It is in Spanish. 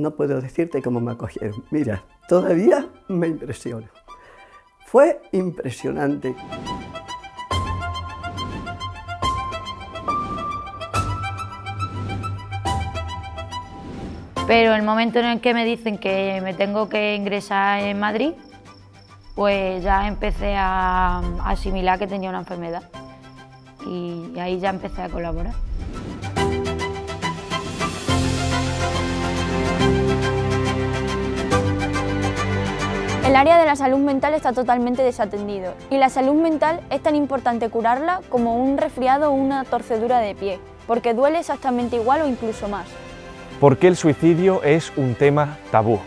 no puedo decirte cómo me acogieron. Mira, todavía me impresiono. Fue impresionante. Pero el momento en el que me dicen que me tengo que ingresar en Madrid, pues ya empecé a asimilar que tenía una enfermedad y ahí ya empecé a colaborar. El área de la salud mental está totalmente desatendido y la salud mental es tan importante curarla como un resfriado o una torcedura de pie, porque duele exactamente igual o incluso más. ¿Por qué el suicidio es un tema tabú?